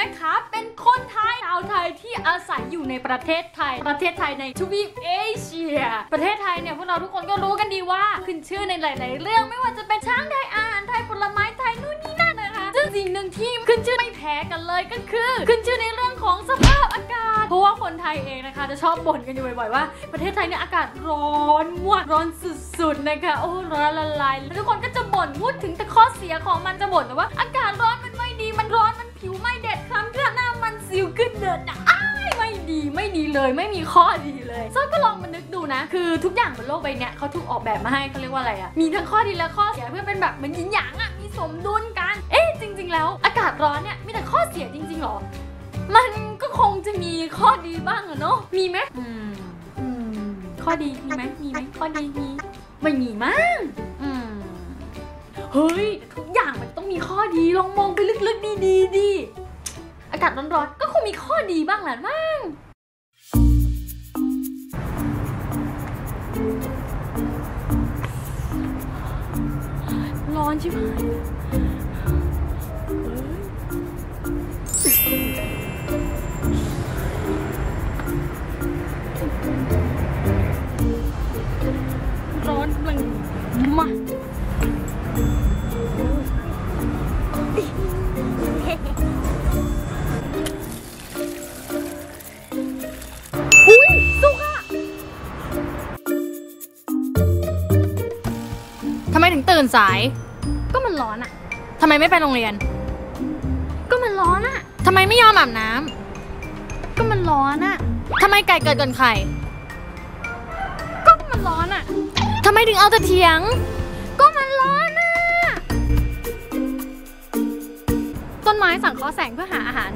นะคะเป็นคนไทยชาวไทยที่อาศัยอยู่ในประเทศไทย ประเทศไทยในทวีปเอเชีย ประเทศไทยเนี่ยพวกเราทุกคนก็รู้กันดีว่าขึ้นชื่อในหลาย ๆ เรื่องไม่ว่าจะเป็นช้างไทยอาหารไทยผลไม้ไทยนู่นนี่นั่นนะคะซึ่งสิ่งหนึ่งที่ขึ้นชื่อไม่แพ้กันเลยก็คือ ขึ้นชื่อในเรื่องของสภาพอากาศ เพราะว่าคนไทยเองนะคะจะชอบบ่นกันอยู่บ่อย ๆ ว่า ประเทศไทยเนี่ยอากาศร้อนมากร้อนสุด ๆ นะคะโอ้ร้อนละลายทุกคนก็จะบ่นพูดถึงแต่ข้อเสียของมันจะบ่นแต่ว่า อากาศร้อนมันไม่ดีมันร้อน หน้ามันสิวขึ้นเดินอ้ายไม่ดีไม่ดีเลยไม่มีข้อดีเลยซึ่ก็ลองมานึกดูนะ คือทุกอย่างบนโลกใบนี้เขาถูกออกแบบมาให้เขาเรียกว่าอะไรอะมีทั้งข้อดีและข้อเสียเพื่อเป็นแบบเหมือนยินหยางอะมีสมดุลกัน เอ๊ะจริง ๆ แล้ว อากาศร้อนเนี่ยมีแต่ข้อเสียจริงๆหรอ มันก็คงจะมีข้อดีบ้างอะเนาะมีไหมอืมข้อดีมีไหมมีไหมข้อดีมีไม่มีมั้งอืมเฮ้ยทุกอย่างมันต้องมีข้อดีลองมองไปลึกๆดีๆดิ อากาศร้อนๆก็คงมีข้อดีบ้างแหละมั้งร้อนใช่ไหมร้อนมันมา ทำไมถึงตื่นสาย ก็มันร้อนอะทำไมไม่ไปโรงเรียน ก็มันร้อนอะทำไมไม่ยอมอาบน้ำก็มันร้อนอะทำไมไก่เกิดก่อนไข่ ก็มันร้อนอะทำไมถึงเอาแต่เถียง ก็มันร้อนอะต้นไม้สั่งเคอแสงเพื่อหาอาหาร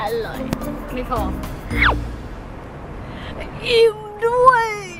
อร่อยไม่พออิ่มด้วยเออ